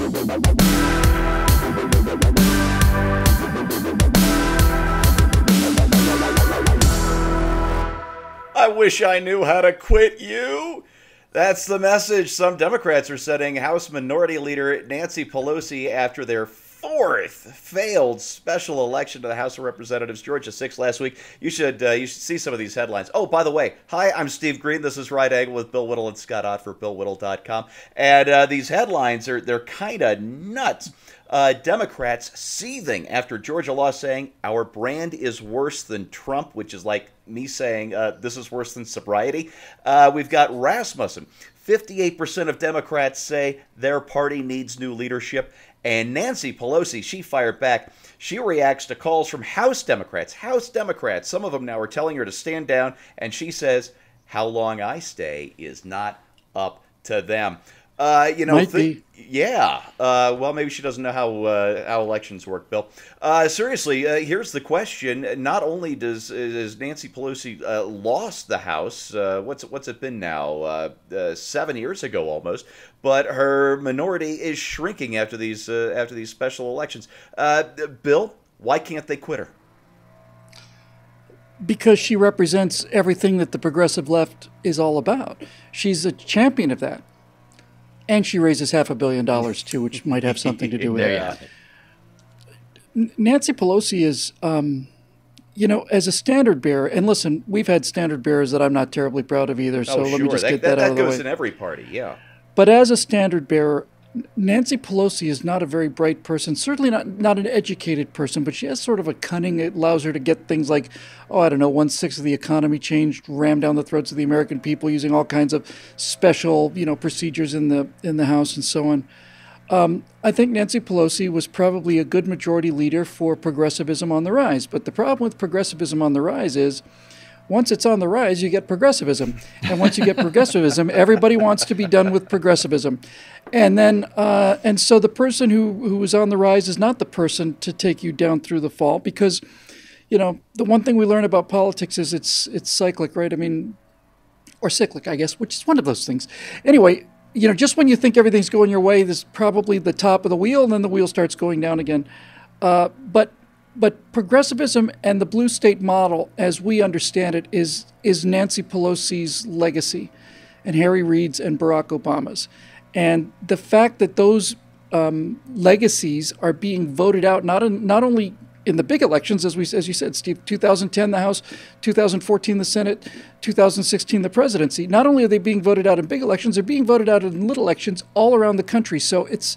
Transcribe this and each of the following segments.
I wish I knew how to quit you. That's the message some Democrats are sending House Minority Leader Nancy Pelosi after their fourth failed special election to the House of Representatives, Georgia 6 last week. You should uh, you should see some of these headlines. Oh, by the way, hi, I'm Steve Green. This is Right Angle with Bill Whittle and Scott Ott for BillWhittle.com. And uh, these headlines are they're kind of nuts. Uh, Democrats seething after Georgia law saying our brand is worse than Trump, which is like me saying uh, this is worse than sobriety. Uh, we've got Rasmussen. 58% of Democrats say their party needs new leadership. And Nancy Pelosi, she fired back. She reacts to calls from House Democrats. House Democrats, some of them now are telling her to stand down. And she says, How long I stay is not up to them. Uh, you know, Might th- yeah. Uh, well, maybe she doesn't know how uh, how elections work, Bill. Uh, seriously, uh, here's the question: Not only does is Nancy Pelosi uh, lost the House, what's what's it been now? seven years ago, almost. But her minority is shrinking after these after these special elections. Bill, why can't they quit her? Because she represents everything that the progressive left is all about. She's a champion of that and she raises half a billion dollars too, which might have something to do with it. Nancy Pelosi is, um, you know, as a standard bearer, and listen, we've had standard bearers that I'm not terribly proud of either. So oh, let sure. me just that, get that, that, that out of the way. That goes in every party, yeah. But as a standard bearer, Nancy Pelosi is not a very bright person, certainly not not an educated person, but she has sort of a cunning. It allows her to get things like, oh, I don't know, one sixth of the economy changed, rammed down the throats of the American people using all kinds of special, you know, procedures in the in the House and so on. Um, I think Nancy Pelosi was probably a good majority leader for progressivism on the rise. But the problem with progressivism on the rise is once it's on the rise, you get progressivism. And once you get progressivism, everybody wants to be done with progressivism. And then, uh, and so the person who, who is on the rise is not the person to take you down through the fall because, you know, the one thing we learn about politics is it's, it's cyclic, right? I mean, or cyclic, I guess, which is one of those things. Anyway, you know, just when you think everything's going your way, there's probably the top of the wheel, and then the wheel starts going down again. Uh, but but progressivism and the blue state model, as we understand it, is is Nancy Pelosi's legacy, and Harry Reid's and Barack Obama's, and the fact that those um, legacies are being voted out not in, not only in the big elections, as we as you said, Steve, 2010 the House, 2014 the Senate, 2016 the presidency. Not only are they being voted out in big elections, they're being voted out in little elections all around the country. So it's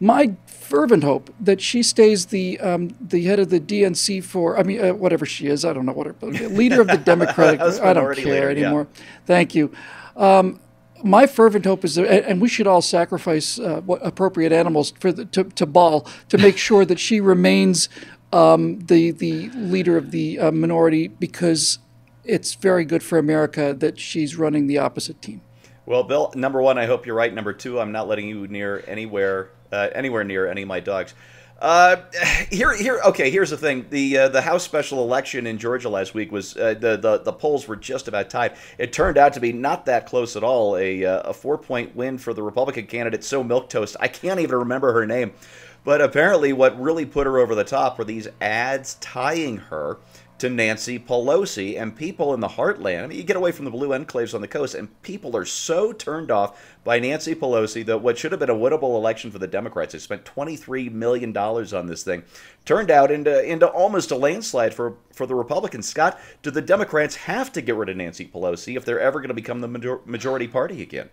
my fervent hope that she stays the um, the head of the DNC for I mean uh, whatever she is I don't know what her leader of the Democratic I don't care anymore. Yeah. Thank you. Um, my fervent hope is, that, and we should all sacrifice uh, appropriate animals for the, to, to Baal to make sure that she remains um, the the leader of the uh, minority because it's very good for America that she's running the opposite team. Well, Bill, number one, I hope you're right. Number two, I'm not letting you near anywhere uh, anywhere near any of my dogs. Uh, here, here. Okay, here's the thing: the uh, the House special election in Georgia last week was uh, the, the the polls were just about tied. It turned out to be not that close at all. A uh, a four point win for the Republican candidate, so milk toast. I can't even remember her name, but apparently, what really put her over the top were these ads tying her to Nancy Pelosi and people in the heartland. I mean, you get away from the blue enclaves on the coast, and people are so turned off by Nancy Pelosi that what should have been a winnable election for the Democrats, they spent $23 million on this thing, turned out into, into almost a landslide for, for the Republicans. Scott, do the Democrats have to get rid of Nancy Pelosi if they're ever going to become the major- majority party again?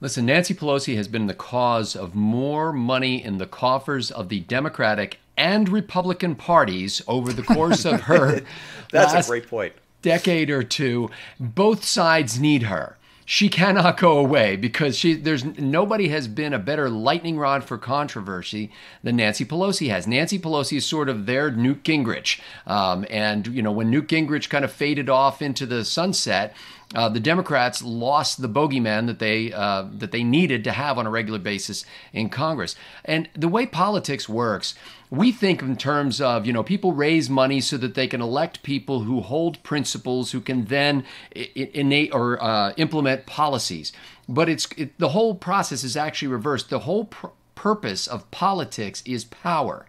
Listen, Nancy Pelosi has been the cause of more money in the coffers of the Democratic and Republican parties over the course of her That's a great point. decade or two. Both sides need her. She cannot go away because she there's nobody has been a better lightning rod for controversy than Nancy Pelosi has. Nancy Pelosi is sort of their Newt Gingrich, um, and you know when Newt Gingrich kind of faded off into the sunset, uh, the Democrats lost the bogeyman that they uh, that they needed to have on a regular basis in Congress. And the way politics works, we think in terms of you know people raise money so that they can elect people who hold principles, who can then innate or uh, implement policies. But it's it, the whole process is actually reversed. The whole pr- purpose of politics is power.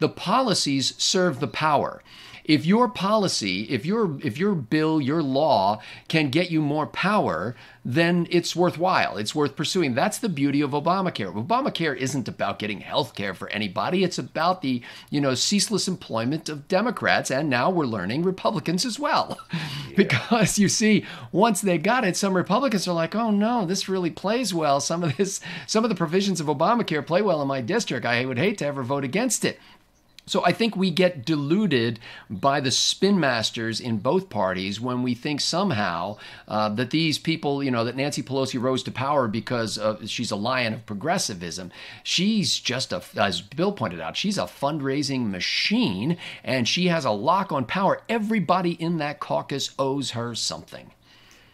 The policies serve the power if your policy, if your if your bill, your law can get you more power, then it's worthwhile. It's worth pursuing. That's the beauty of Obamacare. Obamacare isn't about getting health care for anybody. It's about the, you know, ceaseless employment of Democrats and now we're learning Republicans as well. Yeah. because you see, once they got it, some Republicans are like, "Oh no, this really plays well. Some of this some of the provisions of Obamacare play well in my district. I would hate to ever vote against it." So I think we get deluded by the spin masters in both parties when we think somehow uh, that these people, you know, that Nancy Pelosi rose to power because of, she's a lion of progressivism. She's just a, as Bill pointed out, she's a fundraising machine and she has a lock on power. Everybody in that caucus owes her something.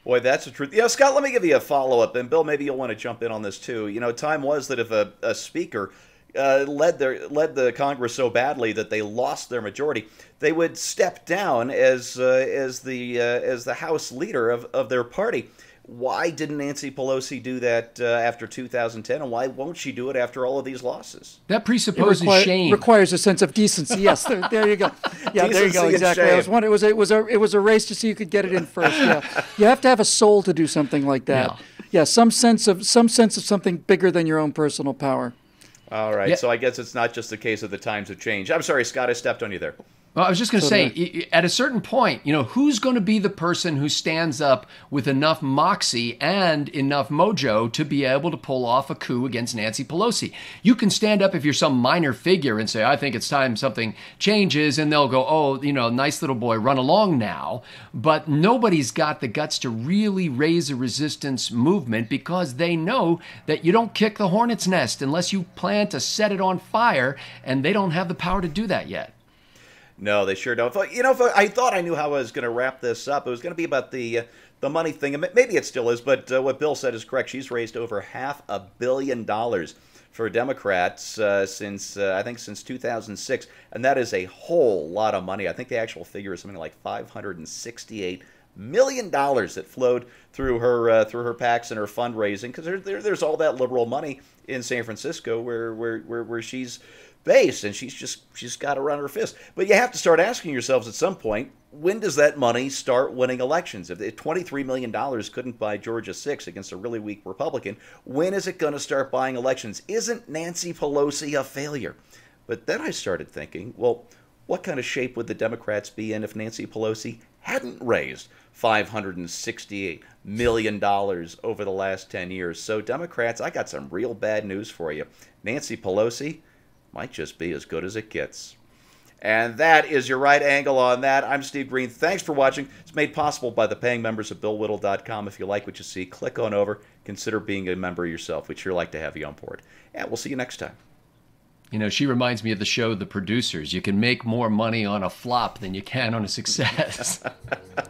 Boy, that's the truth. Yeah, Scott, let me give you a follow up. And Bill, maybe you'll want to jump in on this too. You know, time was that if a, a speaker uh, led their led the Congress so badly that they lost their majority, they would step down as uh, as the uh, as the House leader of, of their party. Why didn't Nancy Pelosi do that uh, after 2010, and why won't she do it after all of these losses? That presupposes require, shame. Requires a sense of decency. Yes, there, there you go. Yeah, there you go. Exactly. I was wondering, it was a, it was a it was a race to see who could get it in first. Yeah, you have to have a soul to do something like that. Yeah. yeah, some sense of some sense of something bigger than your own personal power. All right. So I guess it's not just the case of the times have changed. I'm sorry, Scott. I stepped on you there. Well, I was just going to say, at a certain point, you know, who's going to be the person who stands up with enough moxie and enough mojo to be able to pull off a coup against Nancy Pelosi? You can stand up if you're some minor figure and say, I think it's time something changes, and they'll go, oh, you know, nice little boy, run along now. But nobody's got the guts to really raise a resistance movement because they know that you don't kick the hornet's nest unless you plan to set it on fire, and they don't have the power to do that yet. No, they sure don't. You know, I thought I knew how I was going to wrap this up. It was going to be about the uh, the money thing, and maybe it still is. But uh, what Bill said is correct. She's raised over half a billion dollars for Democrats uh, since uh, I think since 2006, and that is a whole lot of money. I think the actual figure is something like 568 million dollars that flowed through her uh, through her PACs and her fundraising because there, there, there's all that liberal money in San Francisco where where where, where she's based, and she's just she's got to run her fist. But you have to start asking yourselves at some point, when does that money start winning elections? If twenty-three million dollars couldn't buy Georgia six against a really weak Republican, when is it going to start buying elections? Isn't Nancy Pelosi a failure? But then I started thinking, well, what kind of shape would the Democrats be in if Nancy Pelosi hadn't raised $568 million over the last 10 years? So, Democrats, I got some real bad news for you. Nancy Pelosi, might just be as good as it gets. And that is your right angle on that. I'm Steve Green. Thanks for watching. It's made possible by the paying members of BillWhittle.com. If you like what you see, click on over. Consider being a member yourself. We'd sure like to have you on board. And we'll see you next time. You know, she reminds me of the show The Producers. You can make more money on a flop than you can on a success.